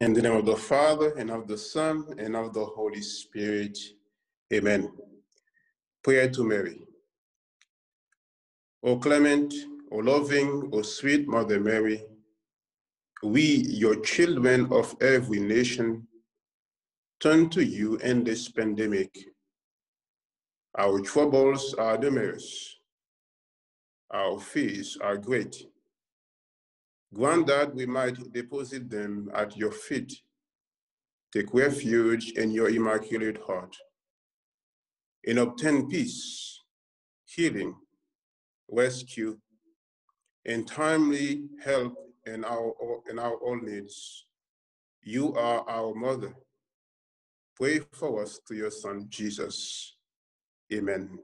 In the name of the Father, and of the Son, and of the Holy Spirit. Amen. Prayer to Mary. O clement, O loving, O sweet Mother Mary, we, your children of every nation, turn to you in this pandemic. Our troubles are numerous. Our fears are great. Grant that we might deposit them at your feet. Take refuge in your immaculate heart and obtain peace, healing, rescue, and timely help in our, in our all needs. You are our mother. Pray for us to your son, Jesus. Amen.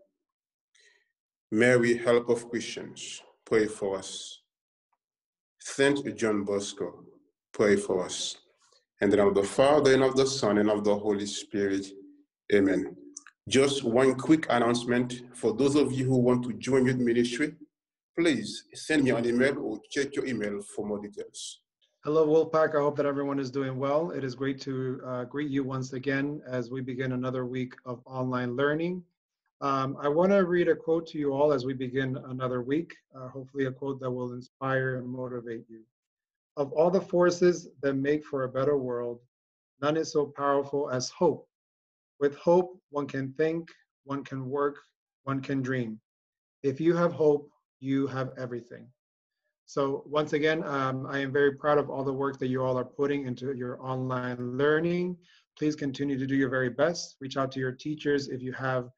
Mary, help of Christians, pray for us. Saint John Bosco, pray for us. And then of the Father, and of the Son, and of the Holy Spirit. Amen. Just one quick announcement for those of you who want to join youth ministry, please send me an email or check your email for more details. Hello, Wolfpack. I hope that everyone is doing well. It is great to uh, greet you once again as we begin another week of online learning. Um, I want to read a quote to you all as we begin another week, uh, hopefully, a quote that will inspire and motivate you. Of all the forces that make for a better world, none is so powerful as hope. With hope, one can think, one can work, one can dream. If you have hope, you have everything. So, once again, um, I am very proud of all the work that you all are putting into your online learning. Please continue to do your very best. Reach out to your teachers if you have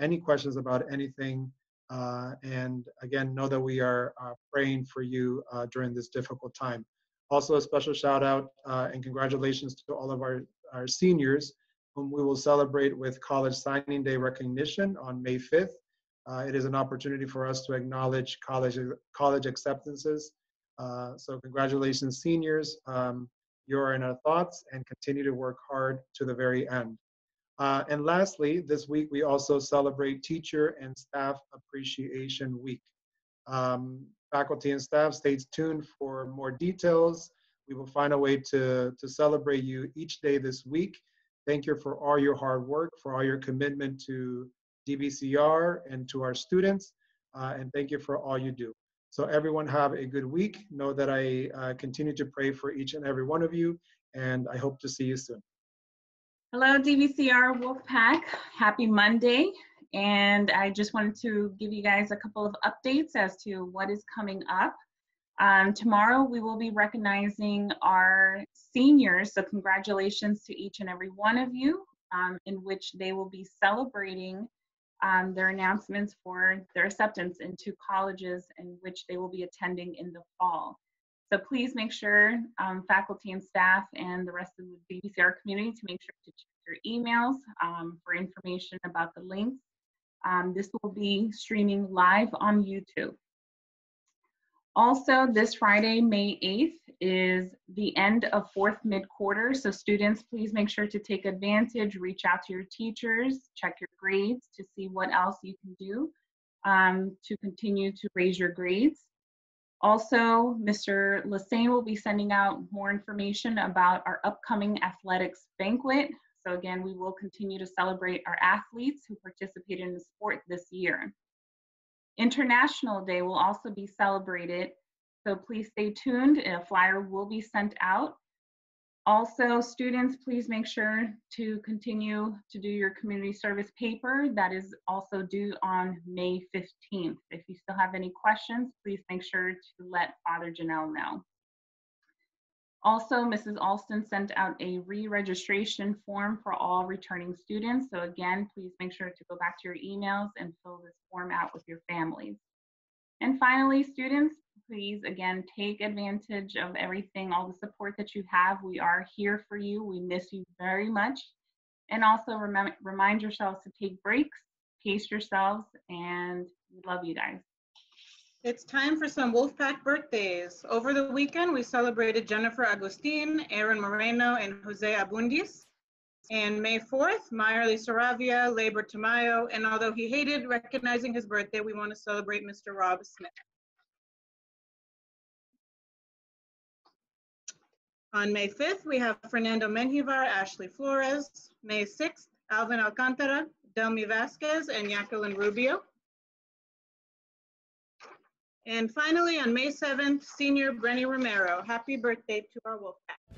any questions about anything. Uh, and again, know that we are uh, praying for you uh, during this difficult time. Also, a special shout out uh, and congratulations to all of our, our seniors, whom we will celebrate with College Signing Day recognition on May 5th. Uh, it is an opportunity for us to acknowledge college, college acceptances. so, congratulations, seniors. Um, you're in our thoughts and continue to work hard to the very end. Uh, and lastly, this week we also celebrate Teacher and Staff Appreciation Week. Um, faculty and staff, stay tuned for more details. We will find a way to, to celebrate you each day this week. Thank you for all your hard work, for all your commitment to DBCR and to our students, uh, and thank you for all you do. So everyone have a good week. Know that I uh, continue to pray for each and every one of you, and I hope to see you soon. Hello, DBCR Wolfpack. Happy Monday. And I just wanted to give you guys a couple of updates as to what is coming up. Um, tomorrow, we will be recognizing our seniors. So, congratulations to each and every one of you, um, in which they will be celebrating um, their announcements for their acceptance into colleges in which they will be attending in the fall. So please make sure um, faculty and staff and the rest of the DBCR community to make sure to check your emails um, for information about the links. Um, this will be streaming live on YouTube. Also, this Friday, May 8th, is the end of fourth mid-quarter. So students, please make sure to take advantage, reach out to your teachers, check your grades to see what else you can do um, to continue to raise your grades. Also, Mr. Lassane will be sending out more information about our upcoming athletics banquet. So again, we will continue to celebrate our athletes who participated in the sport this year. International Day will also be celebrated, so please stay tuned. A flyer will be sent out also, students, please make sure to continue to do your community service paper. That is also due on May 15th. If you still have any questions, please make sure to let Father Janelle know. Also, Mrs. Alston sent out a re-registration form for all returning students. So again, please make sure to go back to your emails and fill this form out with your families. And finally, students, please again take advantage of everything, all the support that you have. We are here for you. We miss you very much. And also rem remind yourselves to take breaks, pace yourselves, and we love you guys. It's time for some Wolfpack birthdays. Over the weekend, we celebrated Jennifer Agustin, Aaron Moreno, and Jose Abundis. And May 4th, Mayerly Saravia, Labor Tamayo, and although he hated recognizing his birthday, we want to celebrate Mr. Rob Smith. On May 5th, we have Fernando Menjivar, Ashley Flores. May 6th, Alvin Alcantara, Delmi Vasquez, and Jacqueline Rubio. And finally, on May 7th, senior Brenny Romero. Happy birthday to our Wolfpack.